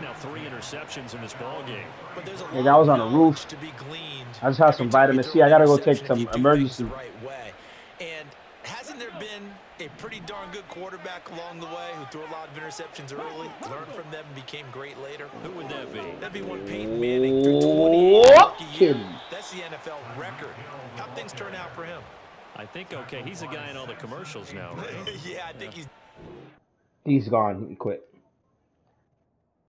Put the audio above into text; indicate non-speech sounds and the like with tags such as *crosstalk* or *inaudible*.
now three interceptions in this ball game. But there's a that was on a roof. To be gleaned I just had some vitamin C. I gotta go take some Emergen-C. right way. And hasn't there been a pretty darn good quarterback along the way who threw a lot of interceptions early, learned from them, and became great later? Who would that be? That'd be one Peyton Manning threw 28 That's the NFL record. How things turn out for him? I think, okay, he's a guy in all the commercials now, right? *laughs* yeah, I think he's He's gone. He quit.